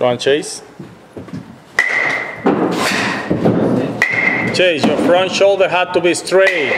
Throw chase. Chase, your front shoulder had to be straight.